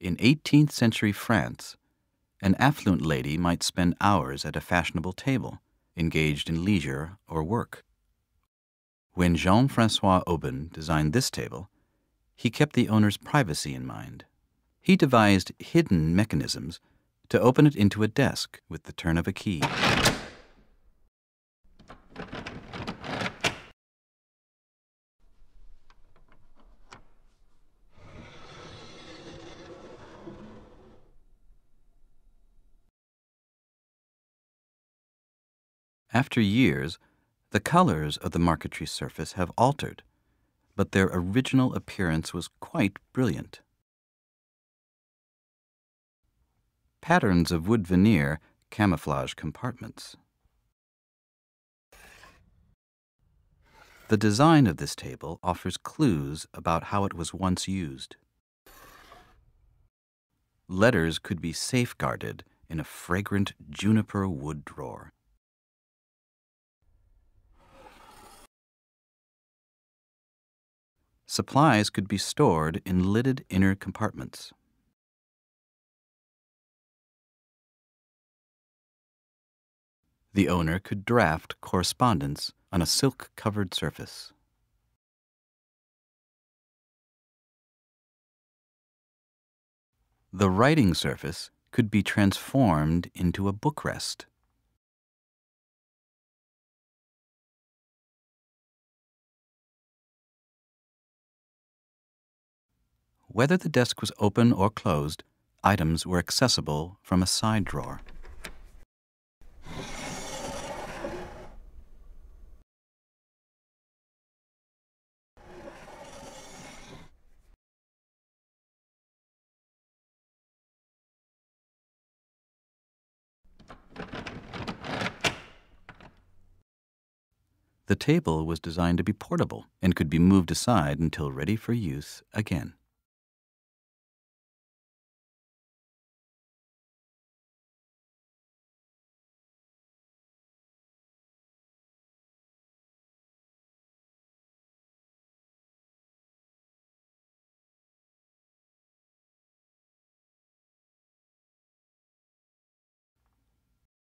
In 18th century France, an affluent lady might spend hours at a fashionable table, engaged in leisure or work. When Jean Francois Oeben designed this table, he kept the owner's privacy in mind. He devised hidden mechanisms to open it into a desk with the turn of a key. After years, the colors of the marquetry surface have altered, but their original appearance was quite brilliant. Patterns of wood veneer camouflage compartments. The design of this table offers clues about how it was once used. Letters could be safeguarded in a fragrant juniper wood drawer. Supplies could be stored in lidded inner compartments. The owner could draft correspondence on a silk covered surface. The writing surface could be transformed into a bookrest. Whether the desk was open or closed, items were accessible from a side drawer. The table was designed to be portable and could be moved aside until ready for use again.